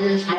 his